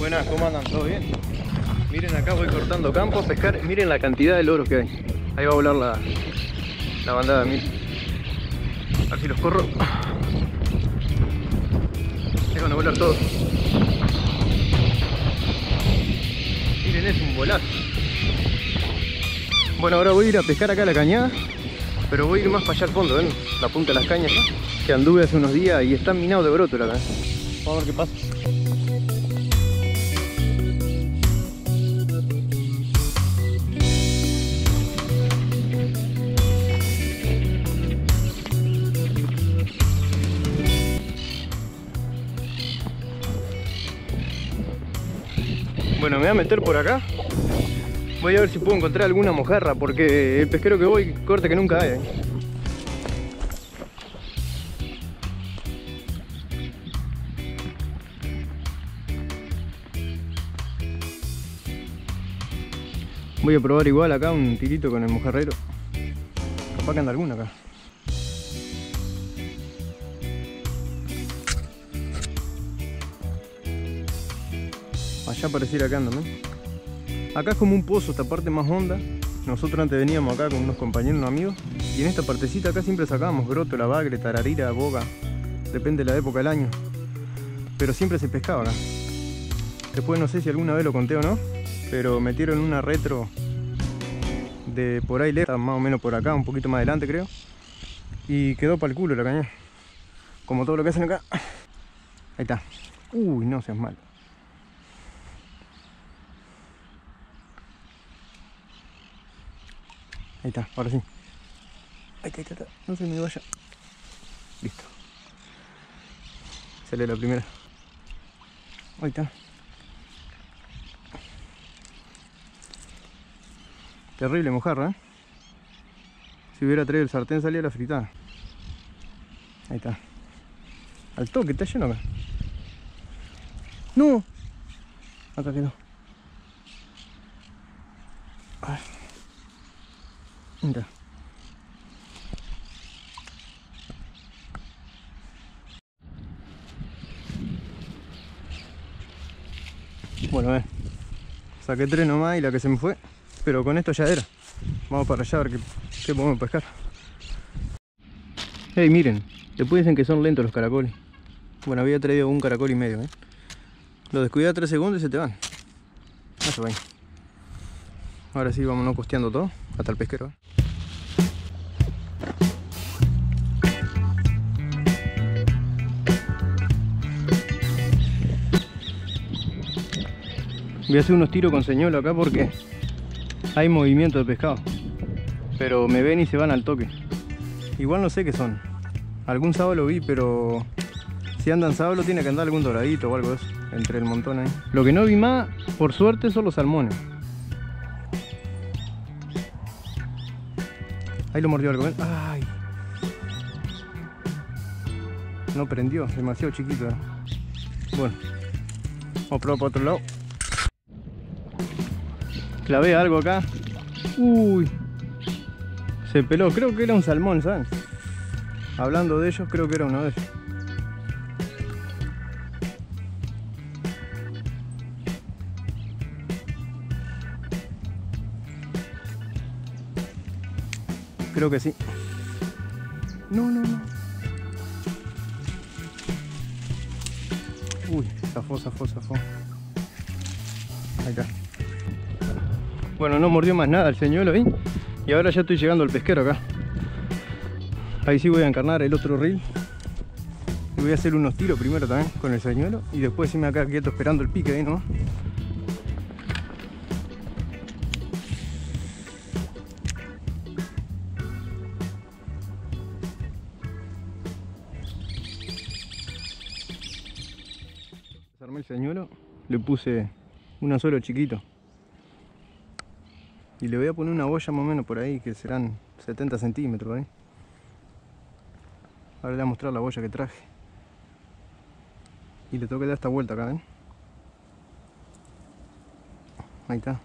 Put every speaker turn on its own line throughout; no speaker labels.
Buenas, ¿cómo andan? ¿Todo bien? Miren acá voy cortando campo a pescar. Miren la cantidad de loros que hay. Ahí va a volar la, la bandada, miren. A los corro. Ahí a volar todos. Miren, es un bolazo. Bueno, ahora voy a ir a pescar acá a la cañada. Pero voy a ir más para allá al fondo, ¿ven? La punta de las cañas, ¿no? Que anduve hace unos días y está minado de broto acá. Vamos a ver qué pasa. Me voy a meter por acá. Voy a ver si puedo encontrar alguna mojarra, porque el pesquero que voy, corte que nunca hay. Voy a probar igual acá un tirito con el mojarrero. Capaz que anda alguna acá. Allá pareciera que andan, ¿no? Acá es como un pozo, esta parte más honda. Nosotros antes veníamos acá con unos compañeros, unos amigos. Y en esta partecita acá siempre sacábamos broto, la bagre, tararira, boga. Depende de la época del año. Pero siempre se pescaba acá. Después no sé si alguna vez lo conté o no. Pero metieron una retro de por ahí lejos, más o menos por acá, un poquito más adelante creo. Y quedó para el culo la caña. Como todo lo que hacen acá. Ahí está. Uy, no seas malo. Ahí está, ahora sí. Ahí está, ahí está. No se me vaya. Listo. Sale la primera. Ahí está. Terrible mojarra, ¿eh? Si hubiera traído el sartén salía la fritada. Ahí está. Al toque, está lleno acá. ¡No! Acá quedó. Ay. Mira. Bueno, eh. Saqué tres nomás y la que se me fue. Pero con esto ya era. Vamos para allá a ver qué, podemos pescar. Hey, miren. Después dicen que son lentos los caracoles. Bueno, había traído un caracol y medio, ¿eh? Lo descuidé tres segundos y se te van. No se van. Ahora sí, vámonos costeando todo. Hasta el pesquero. ¿eh? Voy a hacer unos tiros con señuelo acá porque hay movimiento de pescado. Pero me ven y se van al toque. Igual no sé qué son. Algún sábado lo vi, pero si andan sábado tiene que andar algún doradito o algo de eso. Entre el montón ahí. Lo que no vi más, por suerte, son los salmones. Ahí lo mordió algo. ¡Ay! No prendió, demasiado chiquito. ¿eh? Bueno, vamos a probar para otro lado. Clavé algo acá. Uy. Se peló, creo que era un salmón, ¿saben? Hablando de ellos, creo que era uno de ellos. Creo que sí. No, no, no. Uy, zafó, zafó, zafó. Está. Bueno, no mordió más nada el señuelo ahí. Y ahora ya estoy llegando al pesquero acá. Ahí sí voy a encarnar el otro reel. Y voy a hacer unos tiros primero también con el señuelo. Y después me acá quieto esperando el pique ahí nomás. Armé el señuelo, le puse un anzuelo chiquito y le voy a poner una boya más o menos por ahí que serán 70 centímetros ¿eh? ahora le voy a mostrar la boya que traje y le tengo que dar esta vuelta acá ¿ven? ahí está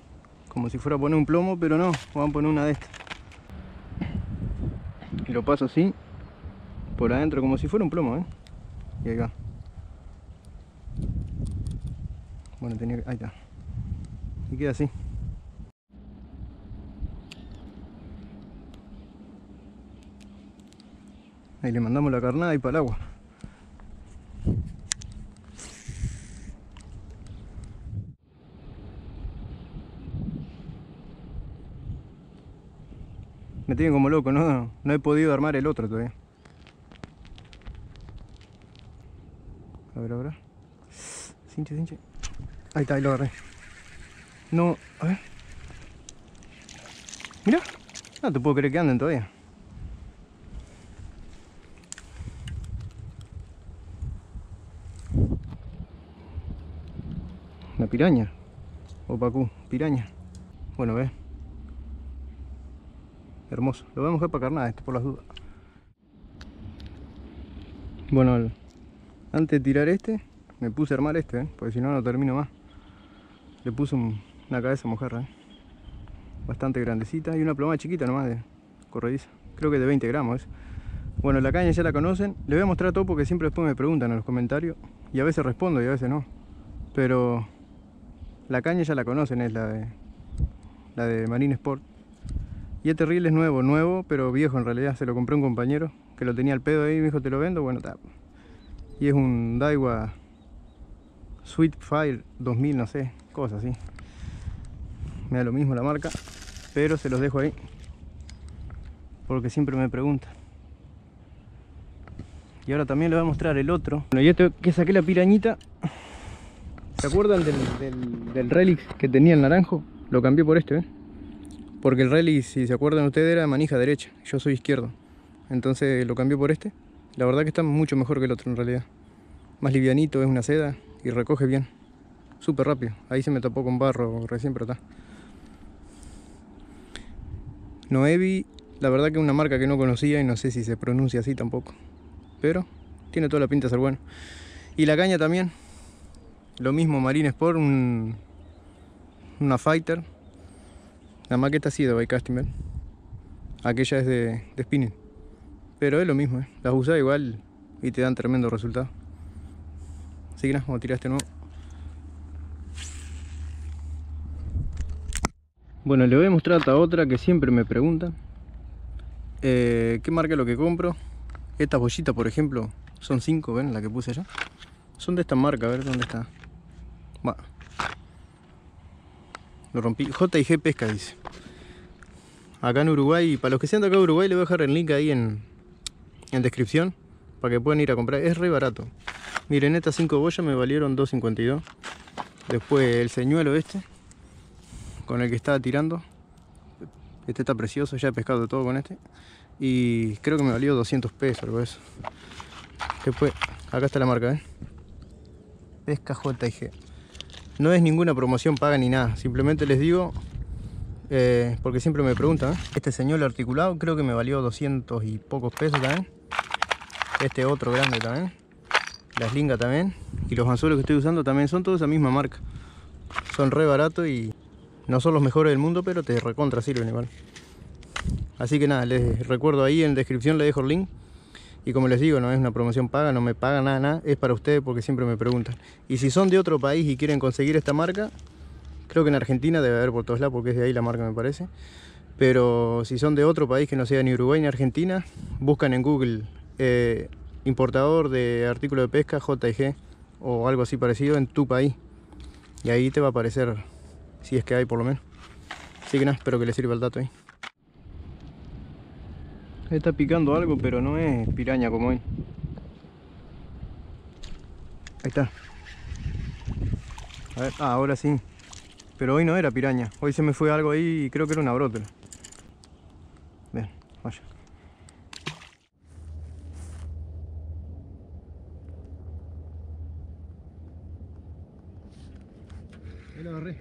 como si fuera a poner un plomo pero no, vamos a poner una de estas y lo paso así por adentro como si fuera un plomo ¿eh? y va Bueno, tenía que... Ahí está. Y queda así. Ahí le mandamos la carnada y para el agua. Me tienen como loco, no, no he podido armar el otro todavía. A ver, ahora. Cinche, cinche. Ahí está, ahí lo agarré. No, a ver. Mira. No te puedo creer que anden todavía. Piraña. O piraña. Bueno, ve. Hermoso. Lo voy a para carnada este por las dudas. Bueno, antes de tirar este, me puse a armar este, ¿eh? porque si no, no termino más. Le puse un- una cabeza mojarra, ¿eh? bastante grandecita y una ploma chiquita nomás de corrediza. Creo que de 20 gramos. es. Bueno, la caña ya la conocen. Le voy a mostrar todo porque siempre después me preguntan en los comentarios y a veces respondo y a veces no. Pero la caña ya la conocen, es la de la de Marine Sport. Y este reel es nuevo, nuevo, pero viejo en realidad. Se lo compré un compañero que lo tenía al pedo ahí me dijo, te lo vendo. Bueno. Y es un Daiwa Sweet Fire 2000, no sé, cosas así. Me da lo mismo la marca, pero se los dejo ahí. Porque siempre me preguntan. Y ahora también les voy a mostrar el otro. Bueno, y este que saqué la pirañita. ¿Se acuerdan del, del, Relix que tenía el naranjo? Lo cambié por este, ¿ven? Porque el Relix, si se acuerdan ustedes, era manija derecha. Yo soy izquierdo. Entonces lo cambié por este. La verdad que está mucho mejor que el otro en realidad. Más livianito, es una seda y recoge bien. Súper rápido. Ahí se me tapó con barro recién, pero está. Noevi, la verdad que es una marca que no conocía y no sé si se pronuncia así tampoco. Pero tiene toda la pinta de ser bueno. Y la caña también. Lo mismo, Marine Sport, un, una Fighter. La maqueta sí de Bycasting, ¿ven? Aquella es de, de spinning. Pero es lo mismo, ¿eh? Las usas igual y te dan tremendo resultado. Así que nada, vamos a tirar este nuevo. Bueno, le voy a mostrar esta otra que siempre me preguntan. Eh, ¿Qué marca es lo que compro? Estas bollitas, por ejemplo, son 5, ¿ven? La que puse allá. Son de esta marca, a ver dónde está. Va. Lo rompí. J&G Pesca dice. Acá en Uruguay, para los que sean de acá de Uruguay, le voy a dejar el link ahí en, en descripción. Para que puedan ir a comprar. Es re barato. Miren, estas 5 boyas me valieron 2.52. Después el señuelo este. Con el que estaba tirando. Este está precioso. Ya he pescado de todo con este. Y creo que me valió 200 pesos, algo eso. Después, acá está la marca, ¿ven? Pesca JG. No es ninguna promoción paga ni nada. Simplemente les digo, eh, porque siempre me preguntan. Este señuelo articulado creo que me valió 200 y pocos pesos también. Este otro grande también. La slinga también. Y los anzuelos que estoy usando también son todos esa misma marca. Son re baratos y no son los mejores del mundo, pero te recontra sirven igual. Así que nada, les recuerdo ahí en la descripción les dejo el link. Y como les digo, no es una promoción paga, no me paga nada, nada, es para ustedes porque siempre me preguntan. Y si son de otro país y quieren conseguir esta marca, creo que en Argentina debe haber por todos lados porque es de ahí la marca me parece. Pero si son de otro país que no sea ni Uruguay ni Argentina, buscan en Google eh, importador de artículos de pesca JG o algo así parecido en tu país. Y ahí te va a aparecer, si es que hay por lo menos. Así que nada, espero que les sirva el dato ahí. Está picando algo, pero no es piraña como hoy. Ahí está. A ver, ah, ahora sí. Pero hoy no era piraña. Hoy se me fue algo ahí y creo que era una brótela. Bien, vaya. Ahí la agarré.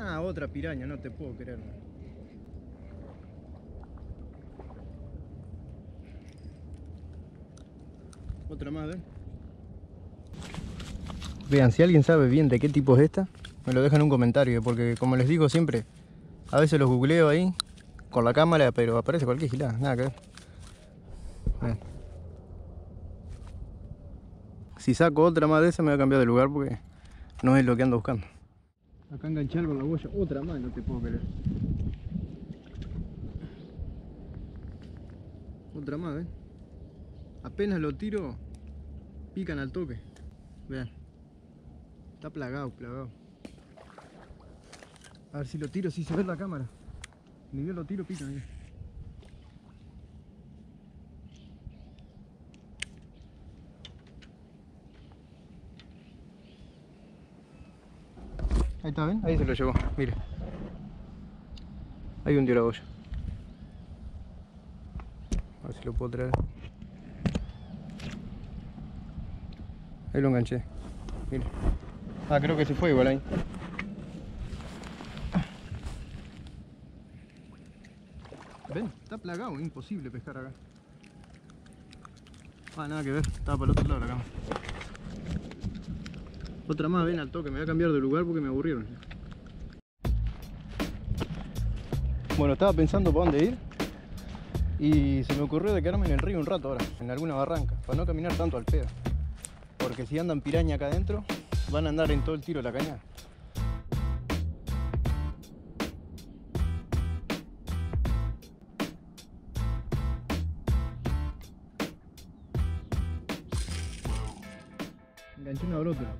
Ah, otra piraña, no te puedo creer. Otra más. Vean, si alguien sabe bien de qué tipo es esta, me lo dejan en un comentario, porque como les digo siempre, a veces los googleo ahí con la cámara, pero aparece cualquier gilada, nada que ver. Si saco otra más de esa me voy a cambiar de lugar porque no es lo que ando buscando. Acá enganché algo en la boya. Otra más, no te puedo creer. Otra más. Apenas lo tiro, pican al toque. Vean. Está plagado, plagado. A ver si lo tiro, si se ve la cámara. Ni bien lo tiro, pican. Mira. Ahí está, ¿ven? Ahí se lo llevó, mire. Ahí hundió la olla. A ver si lo puedo traer. Ahí lo enganché. Mire. Ah, creo que se fue igual ahí. ¿Ven? Está plagado, imposible pescar acá. Ah, nada que ver, estaba para el otro lado la cama. Otra más, ven al toque, me voy a cambiar de lugar porque me aburrieron. Bueno, estaba pensando para dónde ir y se me ocurrió de quedarme en el río un rato ahora, en alguna barranca, para no caminar tanto al pedo. Porque si andan piraña acá adentro, van a andar en todo el tiro la caña. Enganché una brótola.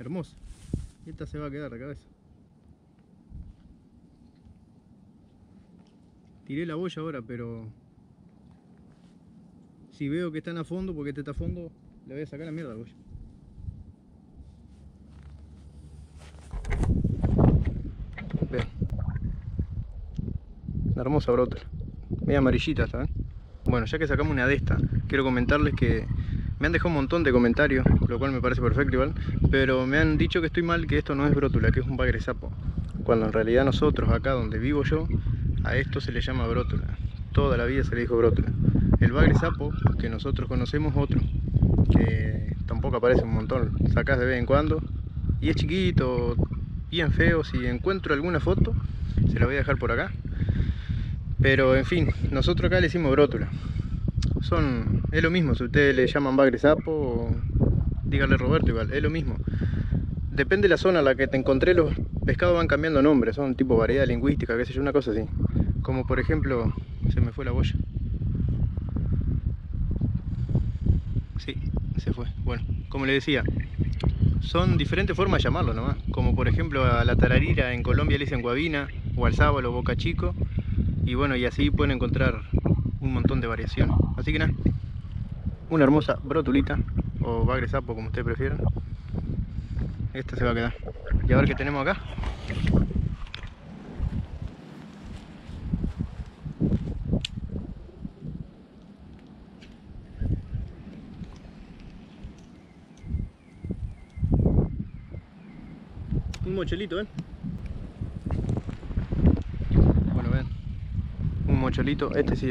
Hermoso. Y esta se va a quedar de cabeza. Tiré la boya ahora, pero si veo que están a fondo, porque este está a fondo, le voy a sacar la mierda boya. Vean. Una hermosa brota. Media amarillita esta, ¿eh? Bueno, ya que sacamos una de estas, quiero comentarles que me han dejado un montón de comentarios, lo cual me parece perfecto igual, pero me han dicho que estoy mal, que esto no es brótula, que es un bagre sapo. Cuando en realidad nosotros, acá donde vivo yo, a esto se le llama brótula. Toda la vida se le dijo brótula. El bagre sapo, que nosotros conocemos otro, que tampoco aparece un montón, sacás de vez en cuando, y es chiquito, bien feo, si encuentro alguna foto, se la voy a dejar por acá. Pero en fin, nosotros acá le decimos brótula son, es lo mismo, si ustedes le llaman bagre sapo, díganle Roberto igual, es lo mismo. Depende de la zona en la que te encontré, los pescados van cambiando nombres, son tipo variedad lingüística, qué sé yo, una cosa así. Como por ejemplo, se me fue la boya. Sí, se fue. Bueno, como le decía, son diferentes formas de llamarlo nomás. Como por ejemplo a la tararira en Colombia le dicen guabina, o al sábalo, boca chico. Y bueno, y así pueden encontrar un montón de variaciones. Así que nada, una hermosa brotulita o bagre sapo como ustedes prefieran. Esta se va a quedar. Y a ver qué tenemos acá. Un mochelito, ¿ven? Bueno, ven. Un mochelito. Este sí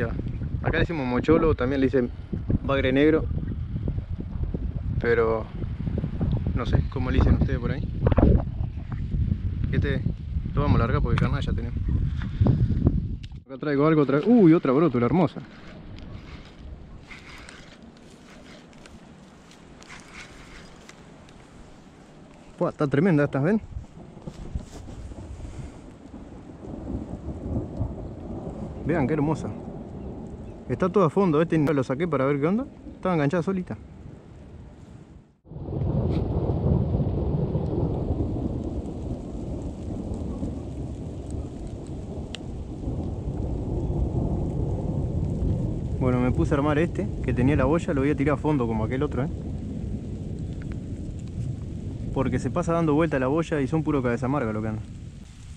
Acá decimos mocholo, también le dicen bagre negro. Pero no sé cómo le dicen ustedes por ahí. Este lo vamos a largar porque carnal ya tenemos. Acá traigo algo otra Uy, otra brótula hermosa. está tremenda estas, ¿ven? Vean qué hermosa. Está todo a fondo, este lo saqué para ver qué onda. Estaba enganchada solita. Bueno, me puse a armar este, que tenía la boya, lo voy a tirar a fondo como aquel otro, ¿eh? Porque se pasa dando vuelta la boya y son puro cabeza amarga lo que anda.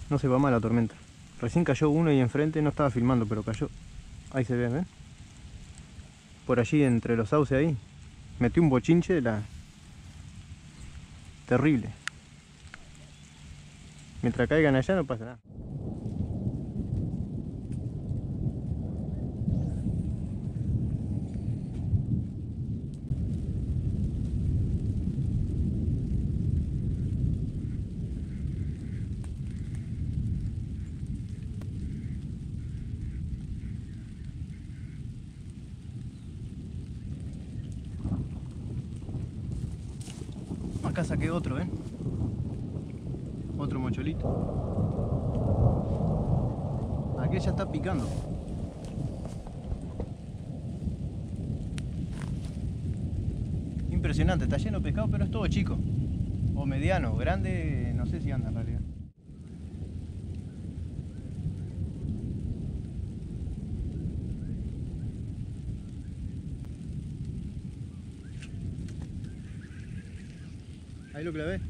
No se va mal la tormenta. Recién cayó uno y enfrente, no estaba filmando, pero cayó. Ahí se ve, ¿ven? por allí entre los sauces ahí. Metí un bochinche de la... Terrible. Mientras caigan allá no pasa nada. Saqué otro, ¿eh? Otro mocholito. Aquí ya está picando. Impresionante, está lleno de pescado, pero es todo chico. O mediano, grande, no sé si anda en realidad. Ahí lo clavé.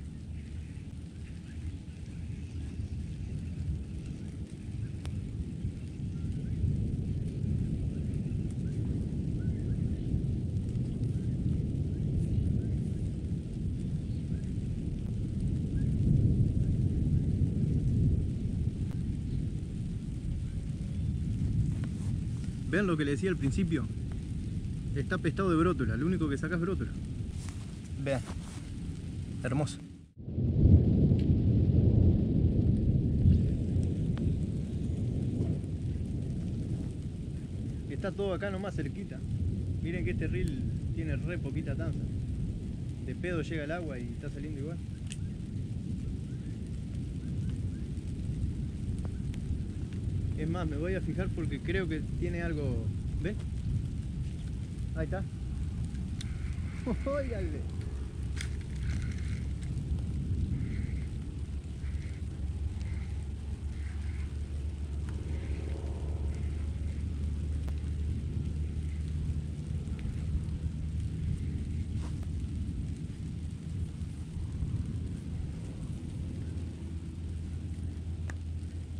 Vean lo que le decía al principio. Está pestado de brótola, lo único que saca es brótola. Vean. Hermoso. Está todo acá nomás cerquita. Miren que este reel tiene re poquita tanza. De pedo llega el agua y está saliendo igual. Es más, me voy a fijar porque creo que tiene algo... ¿Ven? Ahí está. Óigale.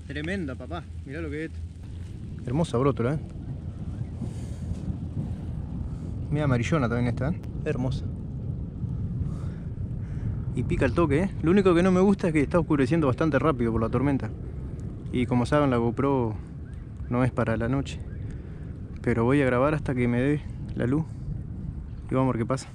Tremenda, papá. Mirá lo que es. Hermosa brótola, ¿eh? Mira amarillona también está, ¿eh? Hermosa. Y pica el toque, ¿eh? Lo único que no me gusta es que está oscureciendo bastante rápido por la tormenta. Y como saben, la GoPro no es para la noche. Pero voy a grabar hasta que me dé la luz. Y vamos a ver qué pasa.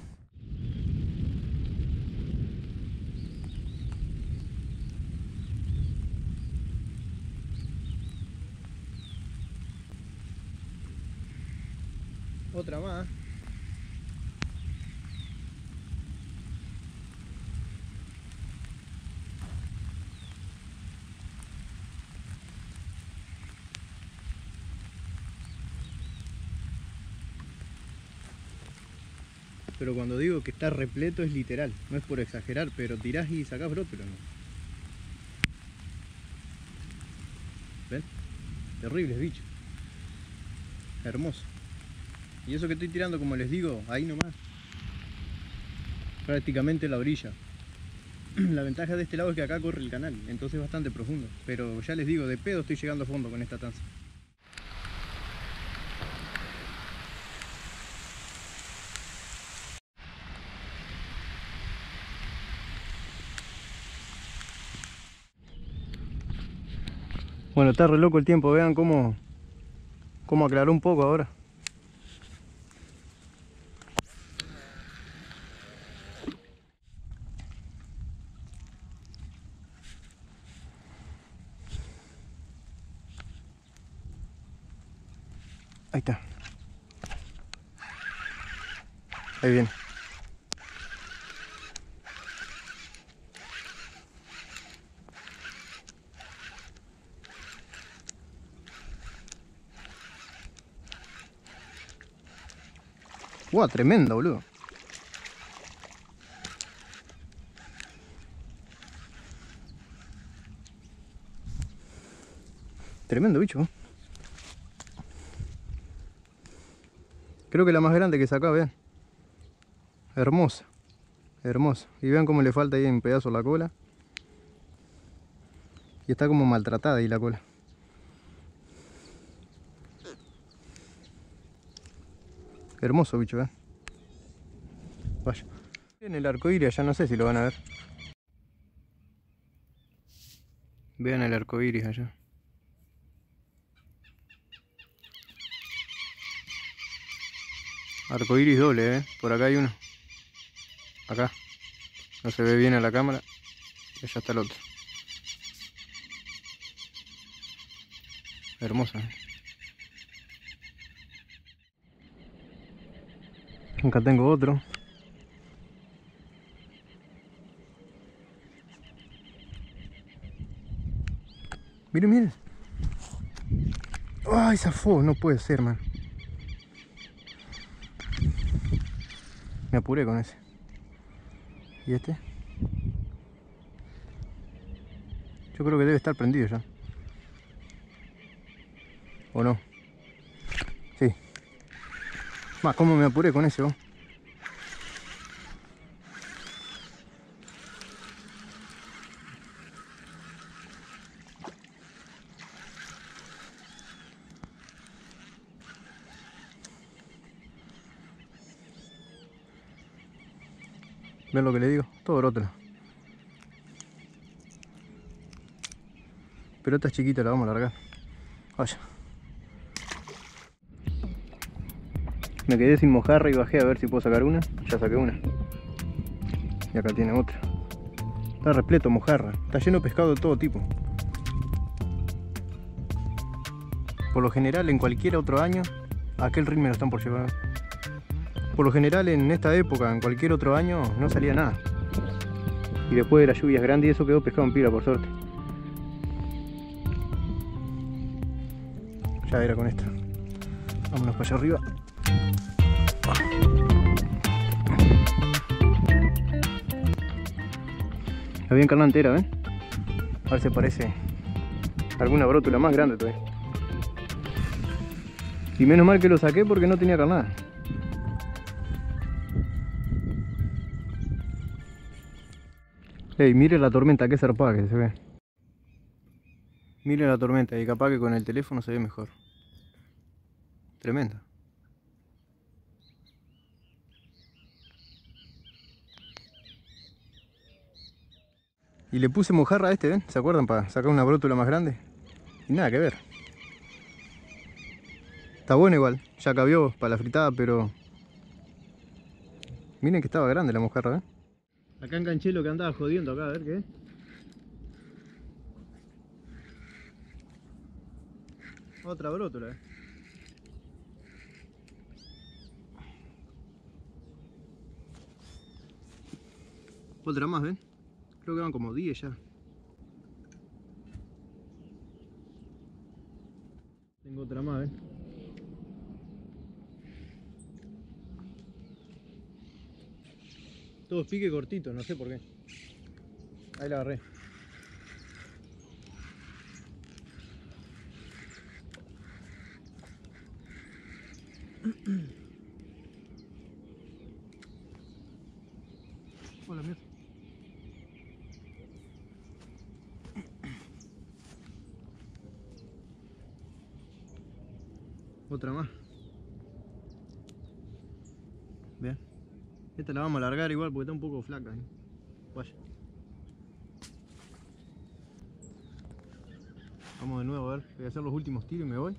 Otra más. Pero cuando digo que está repleto es literal, no es por exagerar, pero tirás y sacás brótola. ¿no? ¿Ven? Terribles bichos. Hermoso. Y eso que estoy tirando, como les digo, ahí nomás. Prácticamente la orilla. La ventaja de este lado es que acá corre el canal, entonces es bastante profundo. Pero ya les digo, de pedo estoy llegando a fondo con esta tanza. Bueno, está re loco el tiempo, vean cómo, cómo aclaró un poco ahora. Ahí está. Ahí viene. Wow, tremenda, boludo. Tremendo bicho. Creo que la más grande que saca, vean. Hermosa. Hermosa. Y vean cómo le falta ahí un pedazo la cola. Y está como maltratada ahí la cola. Hermoso bicho, ¿eh? Vaya. En el arco iris, allá no sé si lo van a ver. Vean el arco iris allá. Arco iris doble, ¿eh? Por acá hay uno. Acá. No se ve bien a la cámara. Y allá está el otro. Hermosa, ¿eh? Acá tengo otro. Miren, miren. ¡Ay, zafó! No puede ser, man. Me apuré con ese. ¿Y este? Yo creo que debe estar prendido ya. ¿O no? Más, ¿cómo me apuré con ese vos? ¿Ven lo que le digo? Todo brótola. Pero esta chiquita la vamos a largar. Vaya. Me quedé sin mojarra y bajé a ver si puedo sacar una. Ya saqué una. Y acá tiene otra. Está repleto mojarra. Está lleno de pescado de todo tipo. Por lo general, en cualquier otro año, aquel ritmo lo están por llevar. Por lo general en esta época, en cualquier otro año, no salía nada. Y después de las lluvias grandes eso quedó pescado en pila, por suerte. Ya era con esta. Vámonos para allá arriba. La vi encarnada entera, ¿ven? A ver si parece alguna brótula más grande todavía. Y menos mal que lo saqué porque no tenía carnada. Ey, mire la tormenta, qué zarpada que se ve. Mire la tormenta y capaz que con el teléfono se ve mejor. Tremenda. Y le puse mojarra a este, ¿ven? ¿Se acuerdan? Para sacar una brótula más grande. Y nada que ver. Está bueno igual, ya cabió para la fritada, pero... Miren que estaba grande la mojarra, ¿eh? Acá enganché lo que andaba jodiendo acá, a ver qué. Otra brótola, eh. Otra más, ¿ven? Creo que van como 10 ya. Tengo otra más, ¿ven? Todos pique cortito, no sé por qué. Ahí la agarré. Hola, mierda. Otra más. Esta la vamos a alargar igual porque está un poco flaca. ¿eh? Vamos de nuevo a ver. Voy a hacer los últimos tiros y me voy.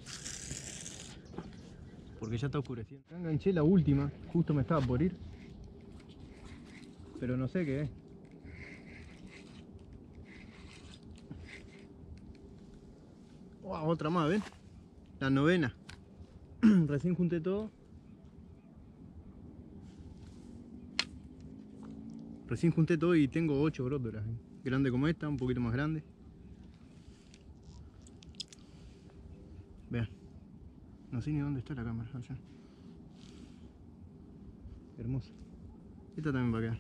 Porque ya está oscureciendo. Acá enganché la última. Justo me estaba por ir. Pero no sé qué es. Wow, otra más, ¿ven? La novena. Recién junté todo. Recién junté todo y tengo 8 brótolas. ¿eh? Grande como esta, un poquito más grande. Vean. No sé ni dónde está la cámara. Allá. Hermosa. Esta también va a quedar.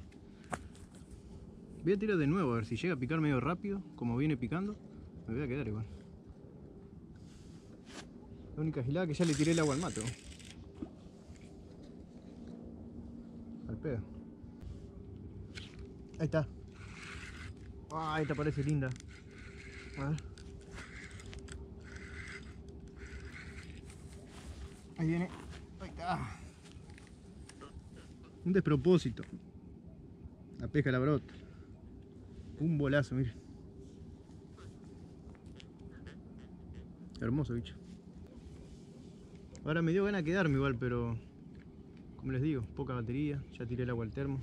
Voy a tirar de nuevo a ver si llega a picar medio rápido, como viene picando. Me voy a quedar igual. La única gilada que ya le tiré el agua al mato. Al pedo. Ahí está. Ah, esta parece linda. A ver. Ahí viene. Ahí está. Un despropósito. La pesca la brota. Un bolazo, miren. Hermoso bicho. Ahora me dio ganas de quedarme igual, pero como les digo, poca batería, ya tiré el agua al termo.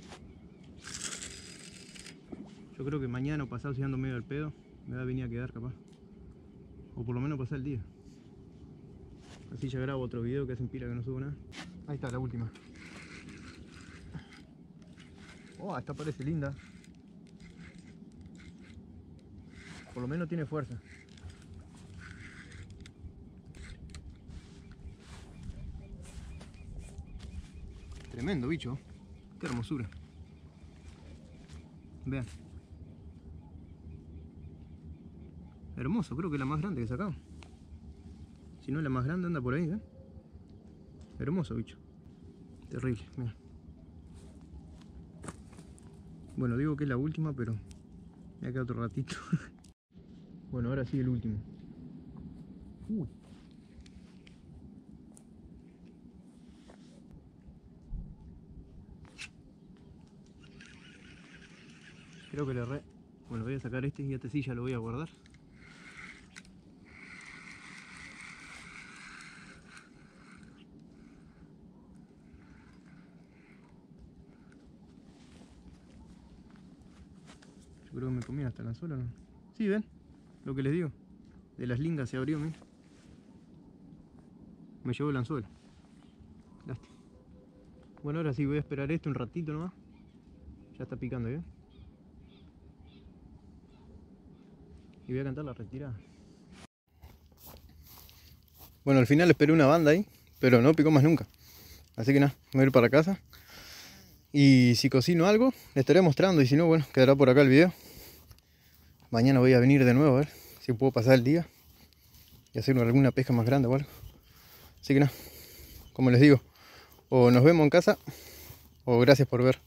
Yo creo que mañana o pasado si ando medio al pedo, me va a venir a quedar capaz. O por lo menos pasar el día. Así ya grabo otro video que hacen pila que no subo nada. Ahí está la última. Oh, esta parece linda. Por lo menos tiene fuerza. Tremendo bicho. Qué hermosura. Vean. Hermoso, creo que es la más grande que sacamos. Si no es la más grande, anda por ahí, ¿eh? Hermoso bicho. Terrible. Bueno, digo que es la última, pero me ha quedado otro ratito. bueno, ahora sí el último. Uy. Creo que le re... Bueno, voy a sacar este y este sí ya lo voy a guardar. Yo creo que me comí hasta el anzuelo, ¿no? Sí, ven, lo que les digo. De las lingas se abrió, miren. Me llevó el anzuelo. Lástima. Bueno, ahora sí voy a esperar esto un ratito nomás. Ya está picando, ¿bien? Voy a cantar la retirada. Bueno, al final esperé una banda ahí, pero no picó más nunca. Así que nada, voy a ir para casa. Y si cocino algo, le estaré mostrando. Y si no, bueno, quedará por acá el video. Mañana voy a venir de nuevo a ver si puedo pasar el día y hacer alguna pesca más grande o algo. Así que nada, como les digo, o nos vemos en casa o gracias por ver.